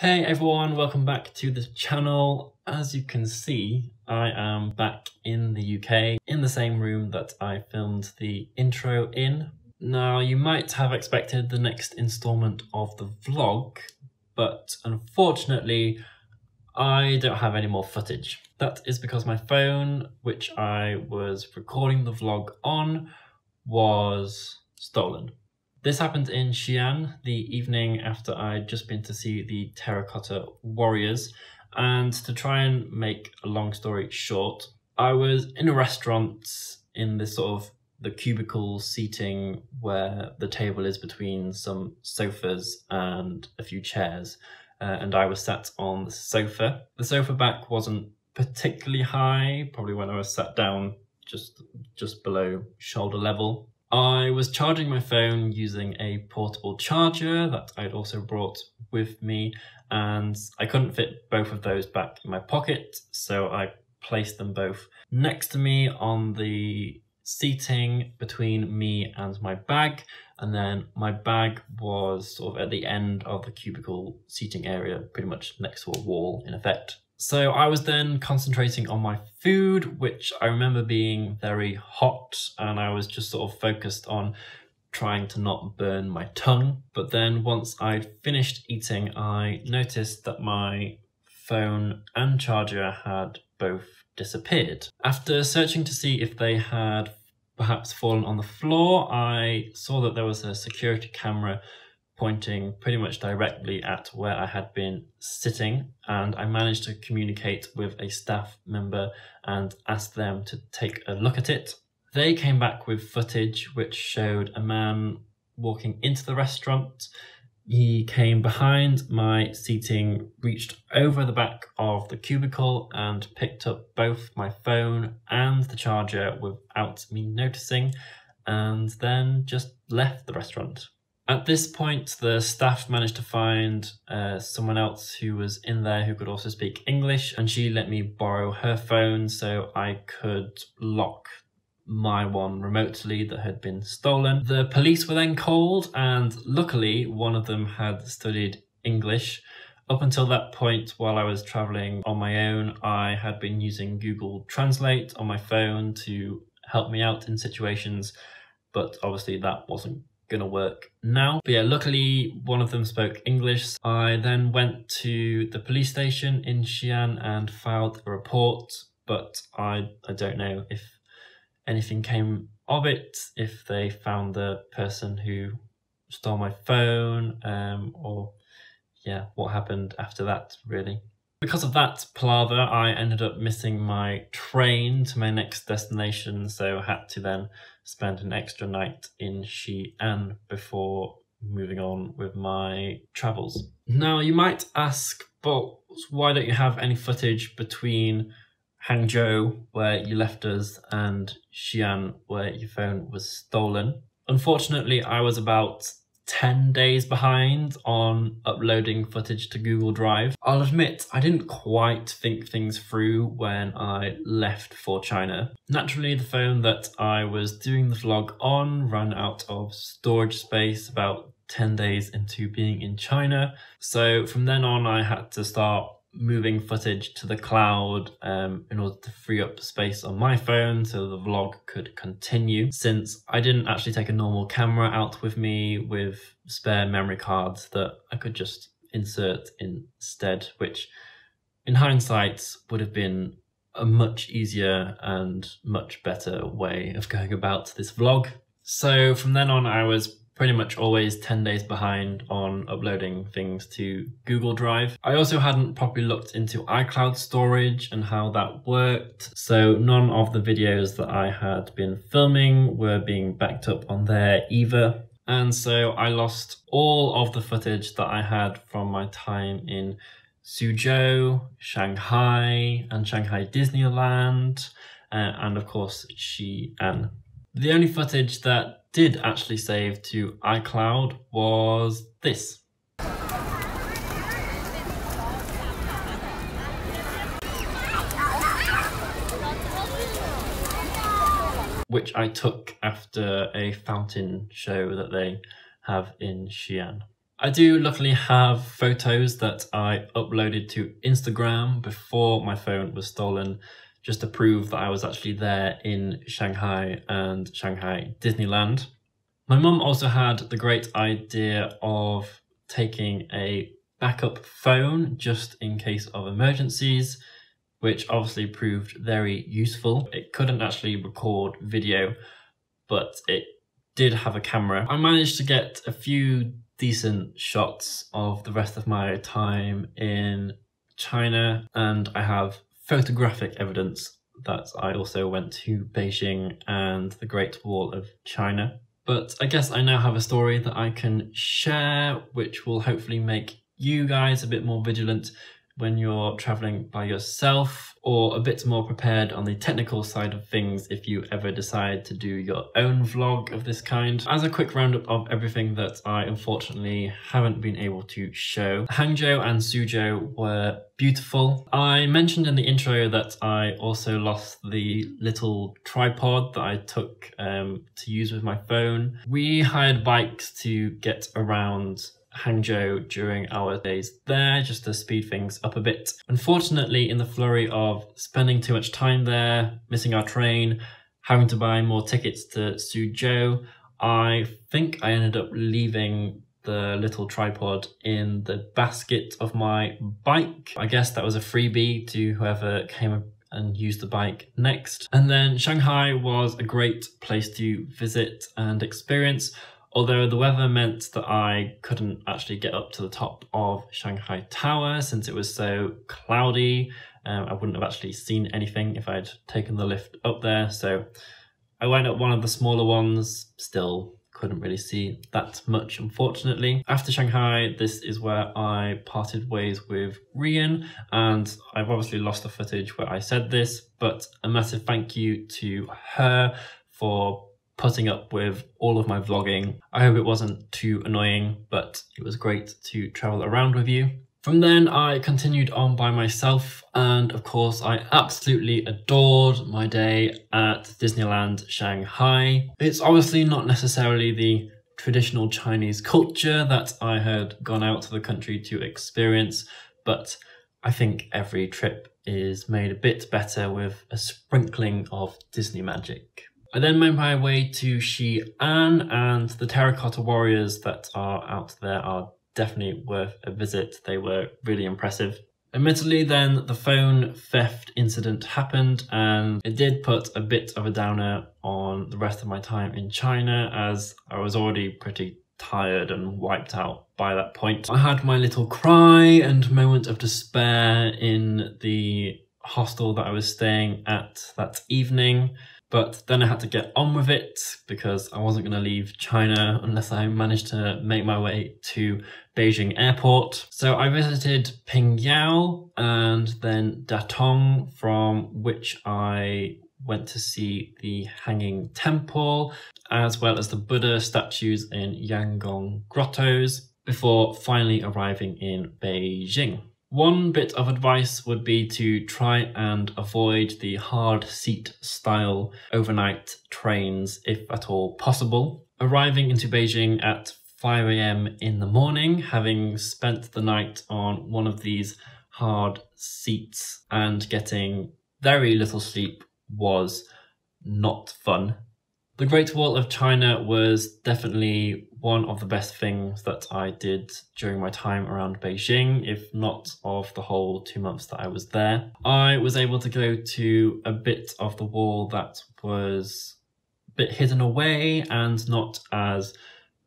Hey everyone, welcome back to the channel. As you can see, I am back in the UK, in the same room that I filmed the intro in. Now, you might have expected the next installment of the vlog, but unfortunately, I don't have any more footage. That is because my phone, which I was recording the vlog on, was stolen. This happened in Xi'an the evening after I'd just been to see the Terracotta Warriors. And to try and make a long story short, I was in a restaurant in this sort of the cubicle seating where the table is between some sofas and a few chairs. Uh, and I was sat on the sofa. The sofa back wasn't particularly high, probably when I was sat down just just below shoulder level. I was charging my phone using a portable charger that I'd also brought with me, and I couldn't fit both of those back in my pocket, so I placed them both next to me on the seating between me and my bag, and then my bag was sort of at the end of the cubicle seating area, pretty much next to a wall in effect. So I was then concentrating on my food, which I remember being very hot, and I was just sort of focused on trying to not burn my tongue. But then once I'd finished eating, I noticed that my phone and charger had both disappeared. After searching to see if they had perhaps fallen on the floor, I saw that there was a security camera pointing pretty much directly at where I had been sitting and I managed to communicate with a staff member and ask them to take a look at it. They came back with footage which showed a man walking into the restaurant. He came behind my seating, reached over the back of the cubicle and picked up both my phone and the charger without me noticing and then just left the restaurant. At this point, the staff managed to find uh, someone else who was in there who could also speak English, and she let me borrow her phone so I could lock my one remotely that had been stolen. The police were then called, and luckily, one of them had studied English. Up until that point, while I was traveling on my own, I had been using Google Translate on my phone to help me out in situations, but obviously that wasn't gonna work now. But yeah, luckily one of them spoke English. I then went to the police station in Xi'an and filed a report, but I, I don't know if anything came of it, if they found the person who stole my phone, um, or yeah, what happened after that really. Because of that palaver, I ended up missing my train to my next destination, so I had to then spend an extra night in Xi'an before moving on with my travels. Now, you might ask, but why don't you have any footage between Hangzhou, where you left us, and Xi'an, where your phone was stolen? Unfortunately, I was about 10 days behind on uploading footage to Google Drive. I'll admit, I didn't quite think things through when I left for China. Naturally, the phone that I was doing the vlog on ran out of storage space about 10 days into being in China. So from then on, I had to start moving footage to the cloud um, in order to free up space on my phone so the vlog could continue. Since I didn't actually take a normal camera out with me with spare memory cards that I could just insert instead, which in hindsight would have been a much easier and much better way of going about this vlog. So from then on, I was pretty much always 10 days behind on uploading things to Google Drive. I also hadn't properly looked into iCloud storage and how that worked, so none of the videos that I had been filming were being backed up on there either. And so I lost all of the footage that I had from my time in Suzhou, Shanghai, and Shanghai Disneyland, uh, and of course Xi'an. The only footage that did actually save to iCloud was this. Which I took after a fountain show that they have in Xi'an. I do luckily have photos that I uploaded to Instagram before my phone was stolen just to prove that I was actually there in Shanghai and Shanghai Disneyland. My mum also had the great idea of taking a backup phone just in case of emergencies, which obviously proved very useful. It couldn't actually record video, but it did have a camera. I managed to get a few decent shots of the rest of my time in China, and I have photographic evidence that I also went to Beijing and the Great Wall of China. But I guess I now have a story that I can share, which will hopefully make you guys a bit more vigilant when you're traveling by yourself or a bit more prepared on the technical side of things if you ever decide to do your own vlog of this kind. As a quick roundup of everything that I unfortunately haven't been able to show, Hangzhou and Suzhou were beautiful. I mentioned in the intro that I also lost the little tripod that I took um, to use with my phone. We hired bikes to get around Hangzhou during our days there just to speed things up a bit. Unfortunately, in the flurry of spending too much time there, missing our train, having to buy more tickets to Suzhou, I think I ended up leaving the little tripod in the basket of my bike. I guess that was a freebie to whoever came and used the bike next. And then Shanghai was a great place to visit and experience. Although the weather meant that I couldn't actually get up to the top of Shanghai Tower since it was so cloudy. Um, I wouldn't have actually seen anything if I'd taken the lift up there. So I went up one of the smaller ones, still couldn't really see that much, unfortunately. After Shanghai, this is where I parted ways with Rian, and I've obviously lost the footage where I said this, but a massive thank you to her for putting up with all of my vlogging. I hope it wasn't too annoying, but it was great to travel around with you. From then, I continued on by myself, and of course, I absolutely adored my day at Disneyland Shanghai. It's obviously not necessarily the traditional Chinese culture that I had gone out to the country to experience, but I think every trip is made a bit better with a sprinkling of Disney magic. I then made my way to Xi'an and the terracotta warriors that are out there are definitely worth a visit. They were really impressive. Admittedly, then the phone theft incident happened and it did put a bit of a downer on the rest of my time in China as I was already pretty tired and wiped out by that point. I had my little cry and moment of despair in the hostel that I was staying at that evening. But then I had to get on with it because I wasn't going to leave China unless I managed to make my way to Beijing airport. So I visited Pingyao and then Datong from which I went to see the Hanging Temple as well as the Buddha statues in Yungang grottos before finally arriving in Beijing. One bit of advice would be to try and avoid the hard seat style overnight trains if at all possible. Arriving into Beijing at 5am in the morning, having spent the night on one of these hard seats and getting very little sleep was not fun. The Great Wall of China was definitely one of the best things that I did during my time around Beijing, if not of the whole two months that I was there. I was able to go to a bit of the wall that was a bit hidden away and not as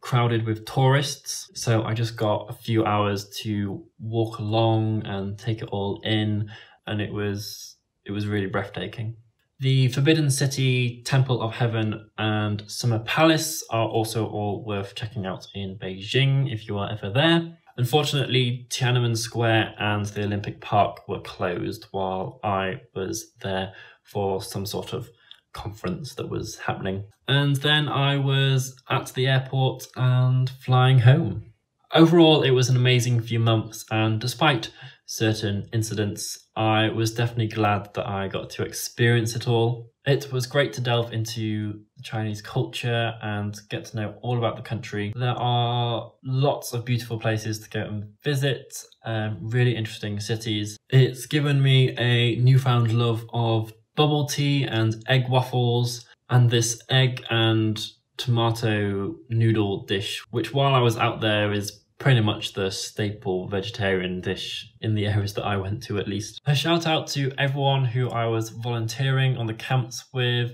crowded with tourists. So I just got a few hours to walk along and take it all in and it was it was really breathtaking. The Forbidden City, Temple of Heaven, and Summer Palace are also all worth checking out in Beijing if you are ever there. Unfortunately, Tiananmen Square and the Olympic Park were closed while I was there for some sort of conference that was happening. And then I was at the airport and flying home. Overall, it was an amazing few months, and despite certain incidents, I was definitely glad that I got to experience it all. It was great to delve into Chinese culture and get to know all about the country. There are lots of beautiful places to go and visit, um, really interesting cities. It's given me a newfound love of bubble tea and egg waffles and this egg and tomato noodle dish, which while I was out there is pretty much the staple vegetarian dish in the areas that I went to at least. A shout out to everyone who I was volunteering on the camps with.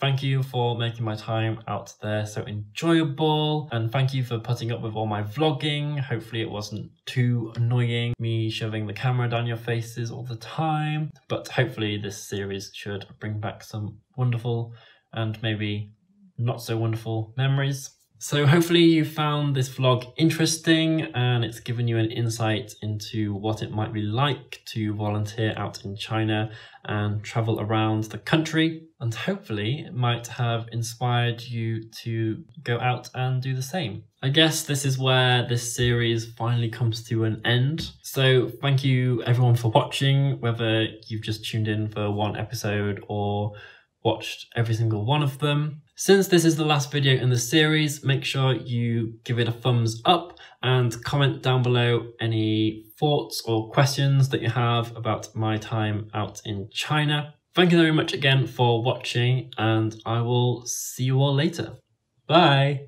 Thank you for making my time out there so enjoyable and thank you for putting up with all my vlogging. Hopefully it wasn't too annoying me shoving the camera down your faces all the time but hopefully this series should bring back some wonderful and maybe not so wonderful memories. So hopefully you found this vlog interesting and it's given you an insight into what it might be like to volunteer out in China and travel around the country. And hopefully it might have inspired you to go out and do the same. I guess this is where this series finally comes to an end. So thank you everyone for watching, whether you've just tuned in for one episode or watched every single one of them. Since this is the last video in the series, make sure you give it a thumbs up and comment down below any thoughts or questions that you have about my time out in China. Thank you very much again for watching and I will see you all later. Bye!